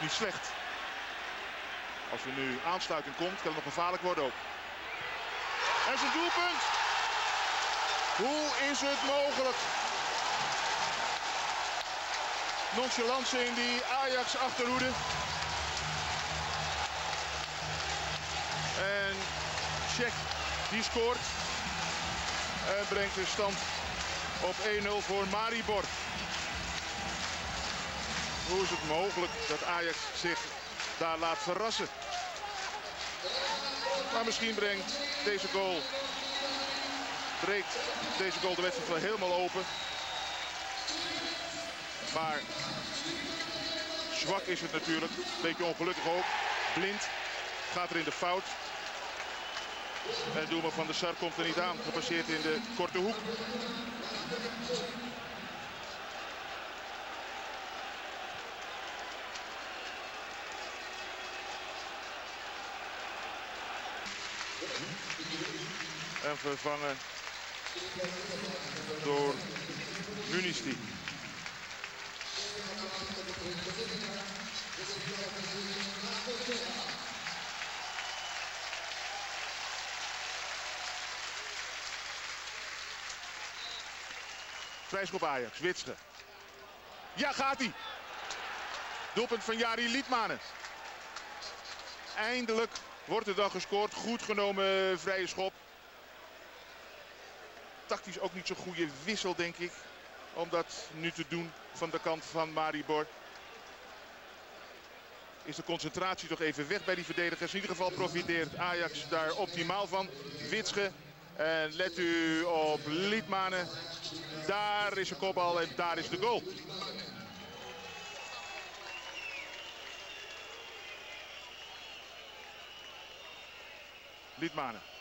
niet slecht. Als er nu aansluiting komt, kan het nog gevaarlijk worden ook. En zijn doelpunt. Hoe is het mogelijk? Nonchalance in die Ajax achterhoede. En Check die scoort. En brengt de stand op 1-0 voor Maribor. Hoe is het mogelijk dat Ajax zich daar laat verrassen? Maar misschien brengt deze goal, breekt deze goal de wedstrijd wel helemaal open. Maar zwak is het natuurlijk. Beetje ongelukkig ook. Blind gaat er in de fout. En doelman van de Sar komt er niet aan. Gepasseerd in de korte hoek. En vervangen door Munisti. Vrijschop Ajax, Witsche. Ja, gaat hij. Doelpunt van Jari Liedmanen. Eindelijk wordt er dan gescoord. Goed genomen vrije schop. Tactisch ook niet zo'n goede wissel, denk ik. Om dat nu te doen van de kant van Maribor. Is de concentratie toch even weg bij die verdedigers. In ieder geval profiteert Ajax daar optimaal van. Witsche. En let u op Liedmanen. Daar is de kopbal en daar is de goal. Liedmanen.